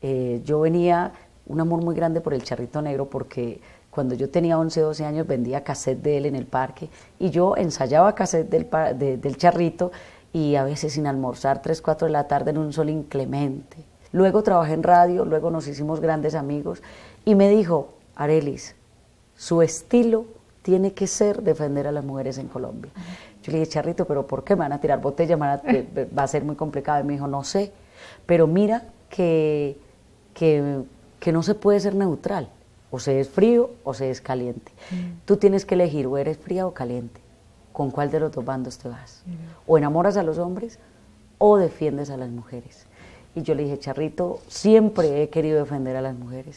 Eh, yo venía un amor muy grande por el charrito negro porque cuando yo tenía 11, 12 años vendía cassette de él en el parque y yo ensayaba cassette del, del charrito y a veces sin almorzar, 3, 4 de la tarde en un sol inclemente. Luego trabajé en radio, luego nos hicimos grandes amigos y me dijo, Arelis, su estilo tiene que ser defender a las mujeres en Colombia. Yo le dije, Charrito, pero ¿por qué me van a tirar botella? va a ser muy complicado. Y me dijo, no sé, pero mira que, que, que no se puede ser neutral. O se es frío o se es caliente. Mm. Tú tienes que elegir o eres fría o caliente. ¿Con cuál de los dos bandos te vas? Mm. O enamoras a los hombres o defiendes a las mujeres. Y yo le dije, Charrito, siempre he querido defender a las mujeres.